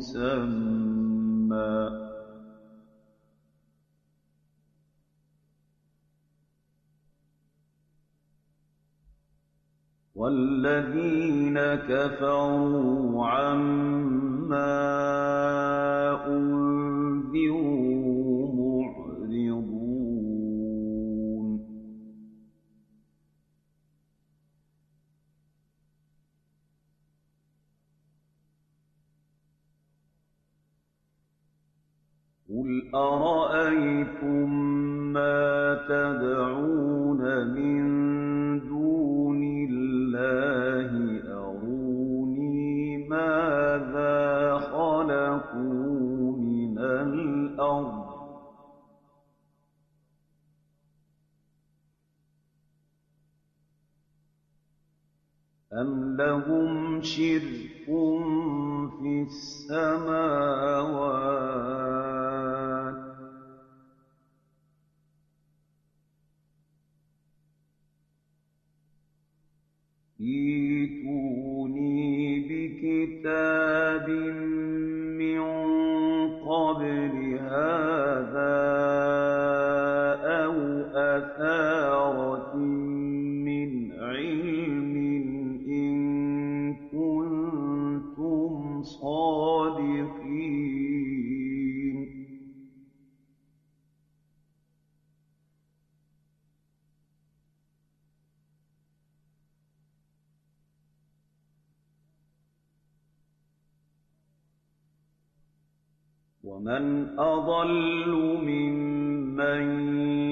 مسمى. وَالَّذِينَ كَفَرُوا عَمَّا أُنذِرُوا أَرَأَيْتُم مَّا تَدْعُونَ مِن دُونِ اللَّهِ أَرُونِي مَاذَا خَلَقُوا مِنَ الْأَرْضِ أَمْ لَهُمْ شِرْكٌ فِي السَّمَاوَاتِ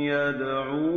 يَدْعُو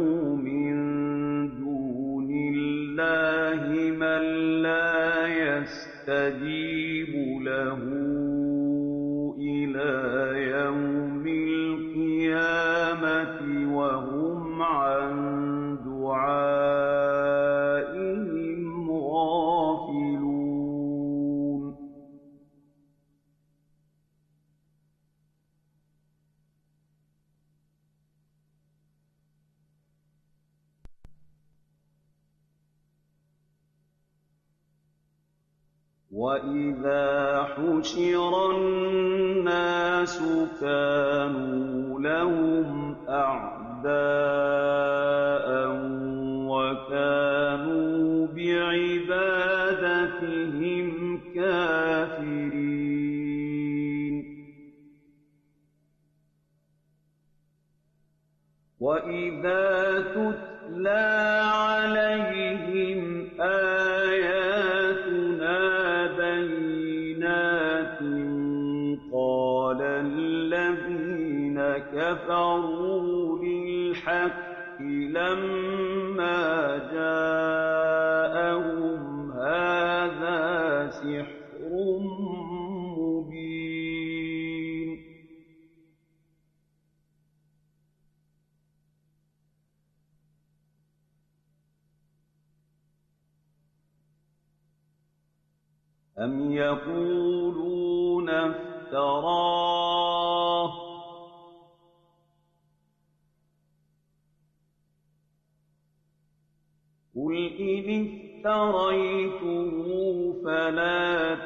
وَإِذَا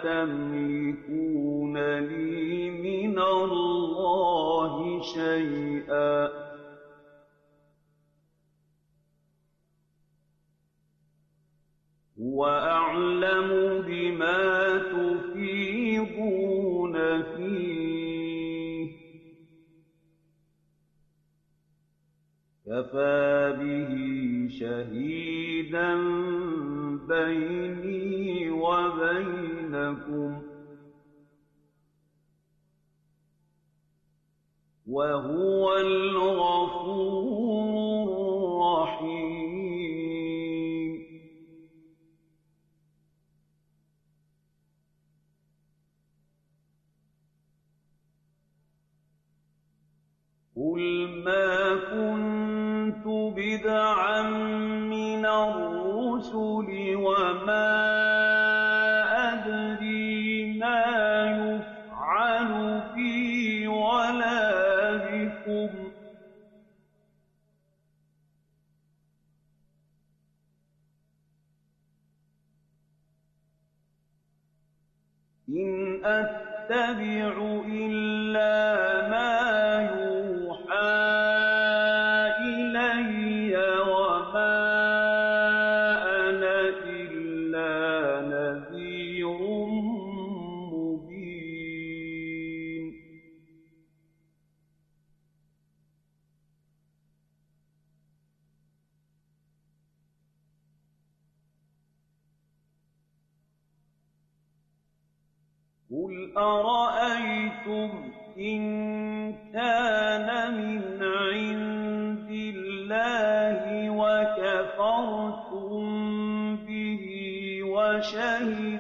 تَمْلِكُونَ لِي مِنَ اللَّهِ شَيْئًا ۖ. هُوَ أَعْلَمُ بِمَا تُفِيضُونَ فِيهِ. كَفَىٰ بِهِ شَهِيدًا بَيْنِي وَبَيْنَكُمْ ۚ وَهُوَ الْغَفُورُ الرَّحِيمُ قُلْ مَا كُنتُ بِدْعًا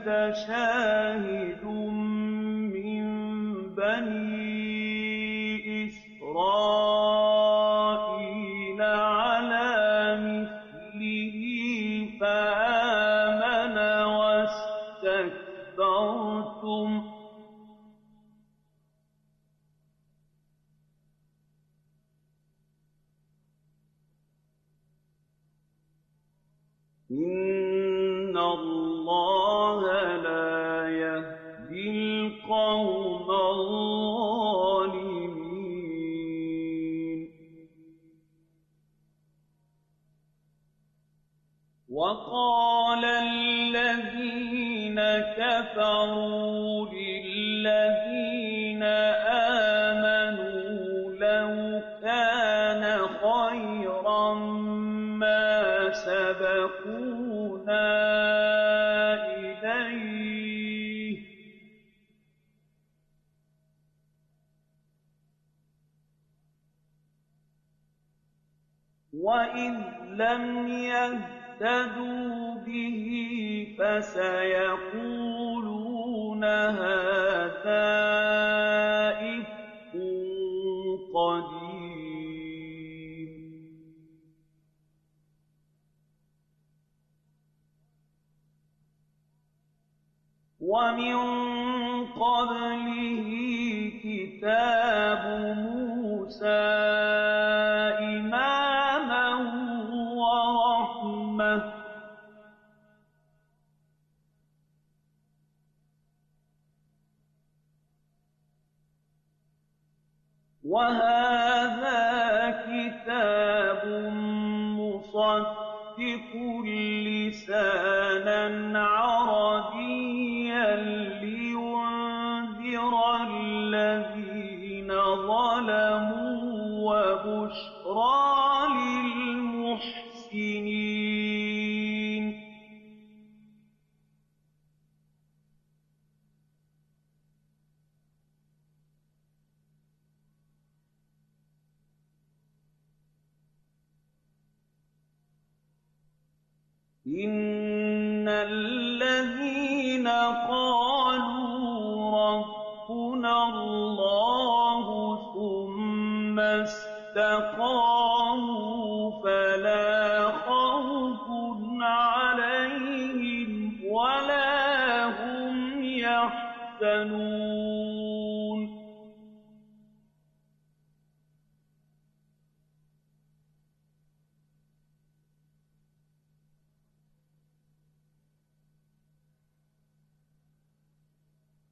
وَشَهِدَ كَفَرُوا لِلَّذِينَ آمَنُوا لَوْ كَانَ خَيْرًا مَّا سَبَقُونَا إِلَيْهِ ۚ وَإِذْ لَمْ يَهْتَدُوا بِهِ قَدِيمٌ وَمِن قَبْلِهِ كِتَابُ مُوسَىٰ. وَهَٰذَا كِتَابٌ مُّصَدِّقٌ لِّسَانًا عَرَبِيًّا ثُمَّ اسْتَقَامُوا فَلَا خَوْفٌ عَلَيْهِمْ وَلَا هُمْ يَحْزَنُونَ.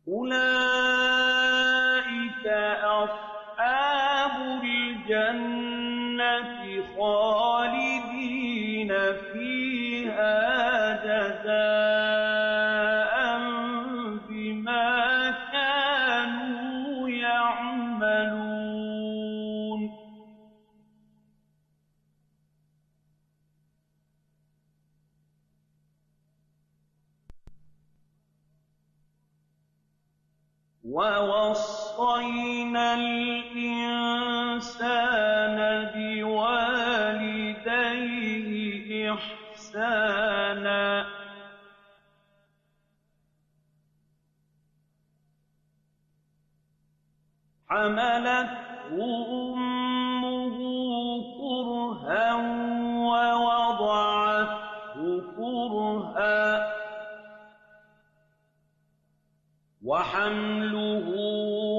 أُولَٰئِكَ وَوَصَّيْنَا الْإِنسَانَ بِوَالِدَيْهِ إِحْسَانًا ۖ حَمَلَتْهُ وَحَمْلُهُ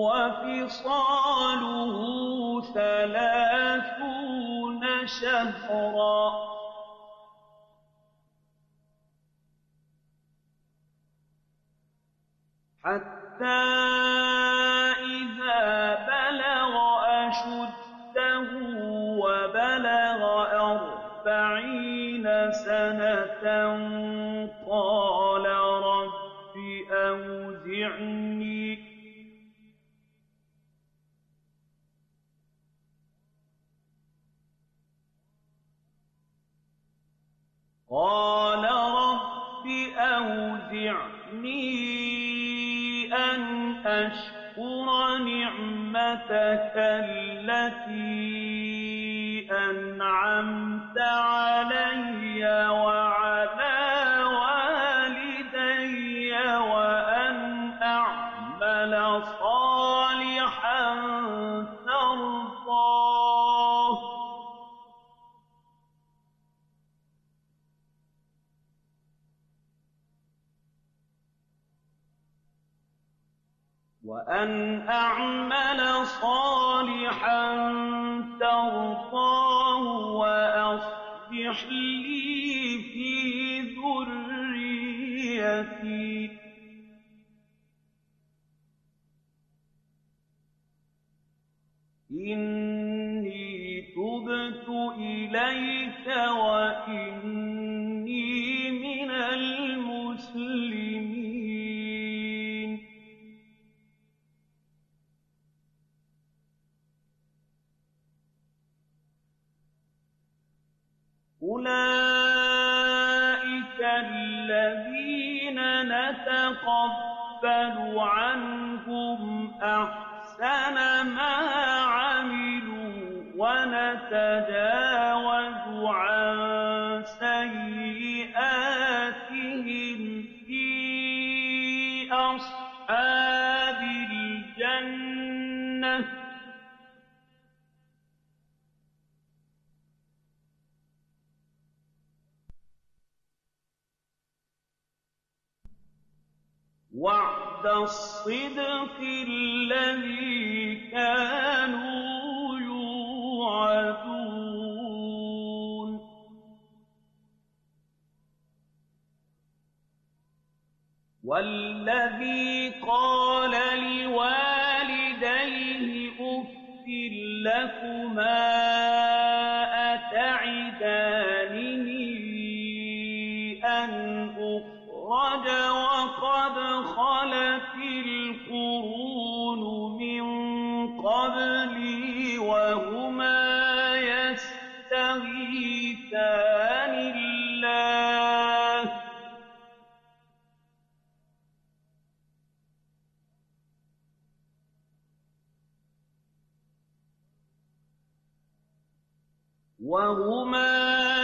وَفِصَالُهُ ثَلَاثُونَ شَهْرًا ۚ. حَتَّىٰ إِذَا بَلَغَ أَشُدَّهُ وَبَلَغَ أَرْبَعِينَ سَنَةً قَالَ رَبِّ أَوْزِعْنِي أَنْ أَشْكُرَ نِعْمَتَكَ الَّتِي أَنْعَمْتَ عَلَيَّ وَعَلَىٰ تَرْضَاهُ وَأَصْلِحْ لِي وَعْدَ الصِّدْقِ الَّذِي كَانُوا يُوعَدُونَ. وَالَّذِي قَالَ لِوَالِدَيْهِ لَّكُمَا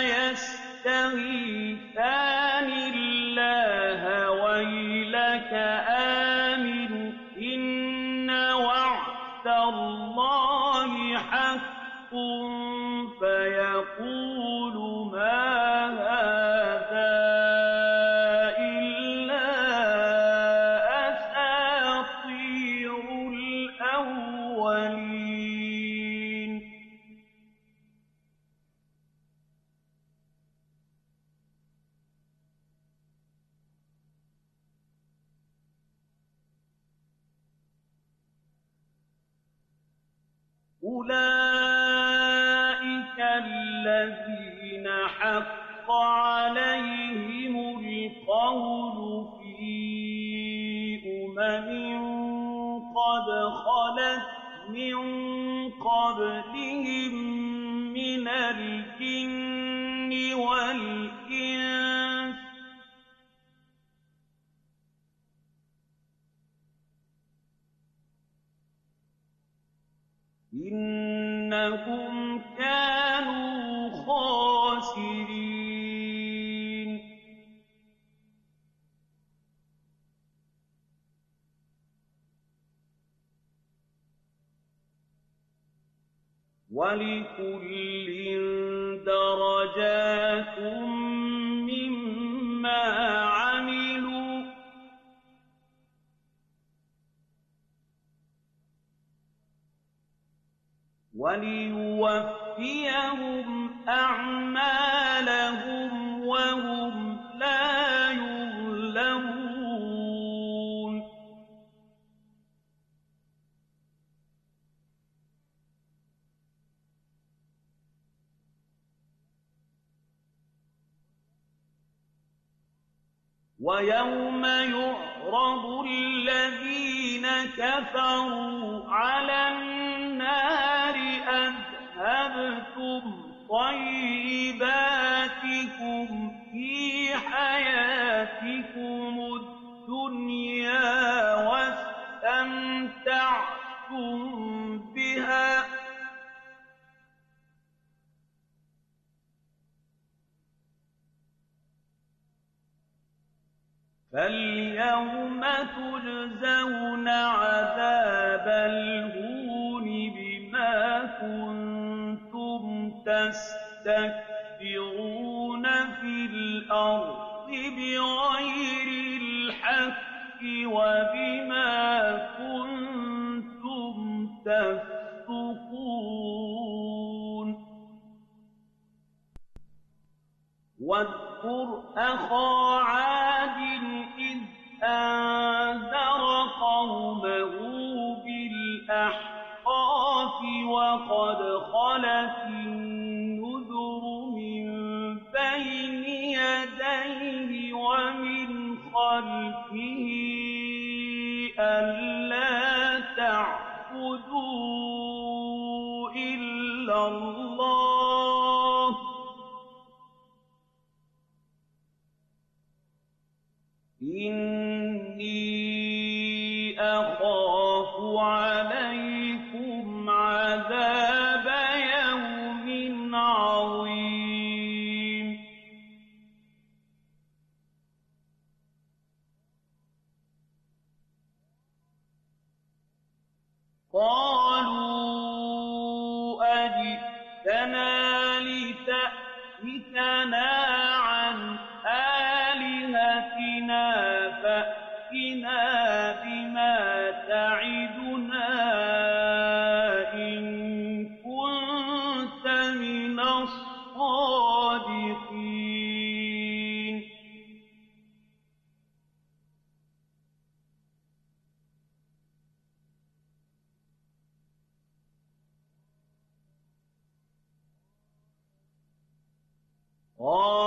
يَسْتَغِيثَانِ. الَّذِينَ حَقَّ عَلَيْهِمُ الْقَوْلُ فِي أُمَمٍ قَدْ خَلَتْ مِن قَبْلِهِم مِّنَ الْجِنِّ وَالْإِنسِ ۖ إِنَّهُمْ وَلِكُلٍّ دَرَجَاتٌ مِّمَّا عَمِلُوا ۖ. وَلِيُوَفِّيَهُمْ أَعْمَالَهُمْ وَيَوْمَ يُعْرَضُ الَّذِينَ كَفَرُوا عَلَى النَّارِ أَذْهَبْتُمْ طَيِّبَاتِكُمْ فِي حَيَاتِكُمُ الدُّنْيَا وَاسْتَمْتَعْتُم فَالْيَوْمَ تُجْزَوْنَ عَذَابَ الْهُونِ بِمَا كُنتُمْ تَسْتَكْبِرُونَ فِي الْأَرْضِ بِغَيْرِ الْحَقِّ وَبِمَا كُنتُمْ تَفْسُقُونَ وَاذْكُرْ أَخَا عَادٍ إِذْ أَنذَرَ قَوْمَهُ بِالْأَحْقَافِ وَقَدْ خَلَتِ النُّذُرُ مِن بَيْنِ يَدَيْهِ وَمِنْ خَلْفِهِ أَلَّا تَعْبُدُوا إِلَّا اللَّهَ ۖ. إِنِّي قَالَ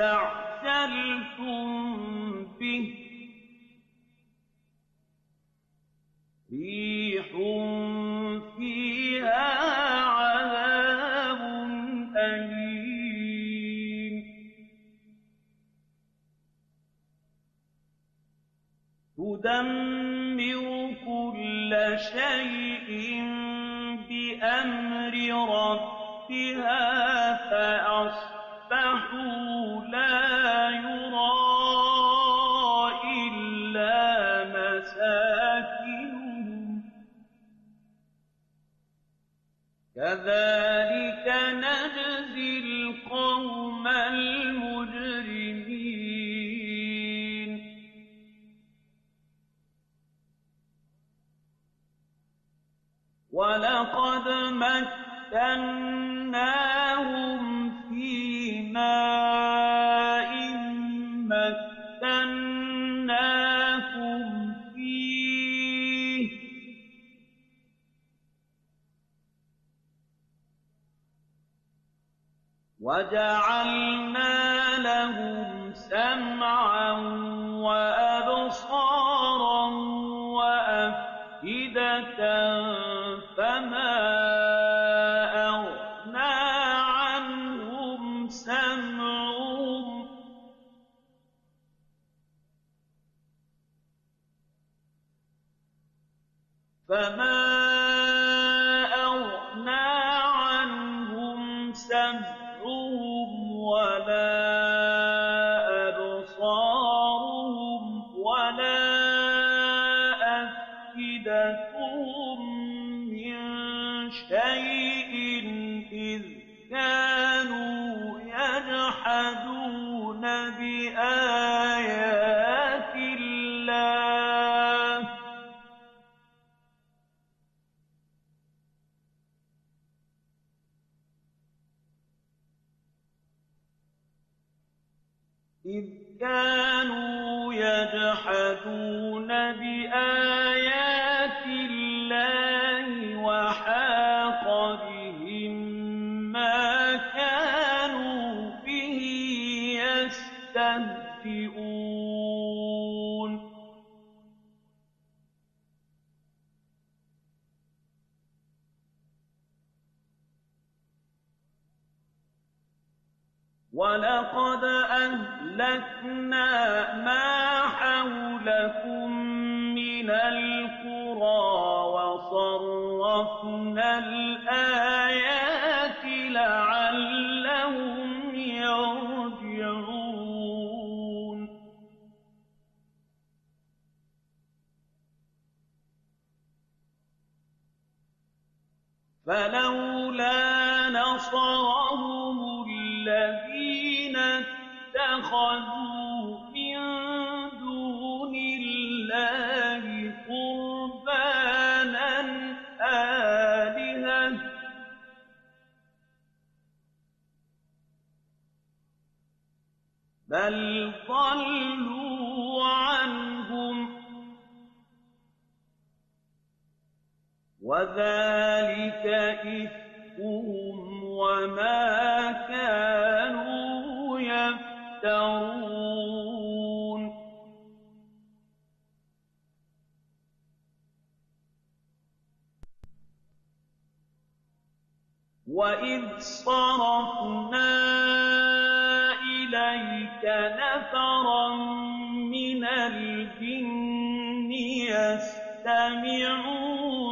اسْتَعْجَلْتُم كذلك نجزي القوم المجرمين. ولقد مكناهم في وجعلنا لهم سمعا وأبصارا وأفئدة فما أغنى عنهم سمعهم. فما يستهزئون. وَلَقَدْ أَهْلَكْنَا مَا حَوْلَكُم مِّنَ الْقُرَىٰ وَصَرَّفْنَا الْآيَاتِ فَلَوْلَا نَصَرَهُمُ الَّذِينَ اتَّخَذُوا مِن دُونِ اللَّهِ قُرْبَانًا آلِهَةً ۖ بَلْ ضَلُّوا وَذَٰلِكَ إِفْكُهُمْ وَمَا كَانُوا يَفْتَرُونَ. وَإِذْ صَرَفْنَا إِلَيْكَ نَفَرًا مِّنَ الْجِنِّ يَسْتَمِعُونَ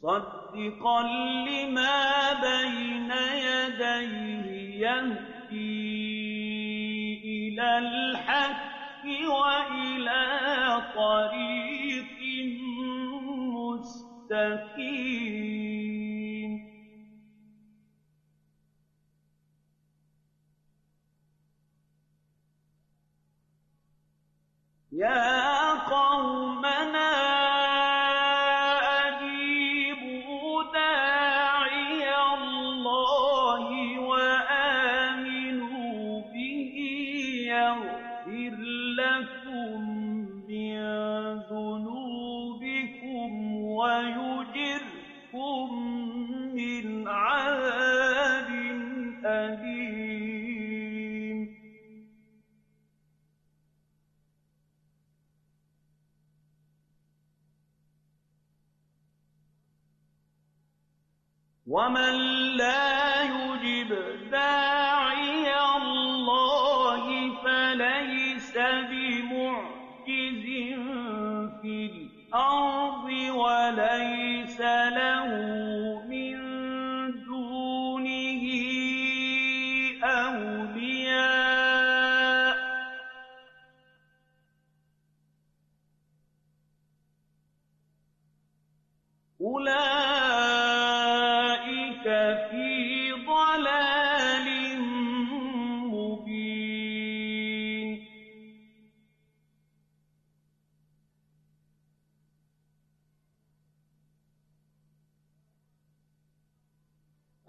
مُصَدِّقًا لِّمَا بَيْنَ يَدَيْهِ يَهْدِي إِلَى الْحَقِّ وَإِلَىٰ طَرِيقٍ مُّسْتَقِيمٍ. يَا قَوْمَنَا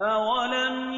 أَوَلَمْ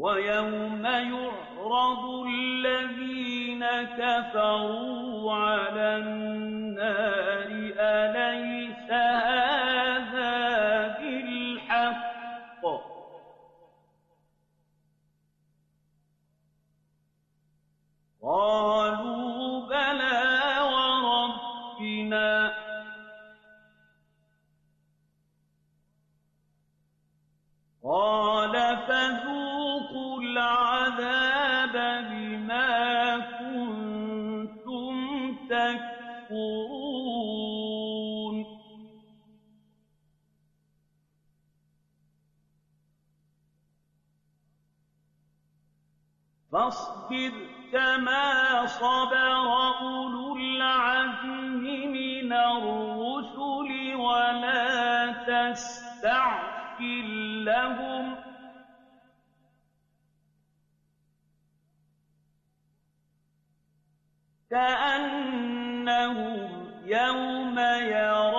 وَيَوْمَ يُعْرَضُ الَّذِينَ كَفَرُوا عَلَى النَّارِ أَلَيْسَ هَٰذَا بِالْحَقِّ ۖ؟ قَالُوا فَاصْبِرْ كَمَا صَبَرَ أُولُو الْعَزْمِ مِنَ الرُّسُلِ وَلَا تَسْتَعْجِل لَّهُمْ ۚ. كَأَنَّهُمْ يَوْمَ يَرَوْنَ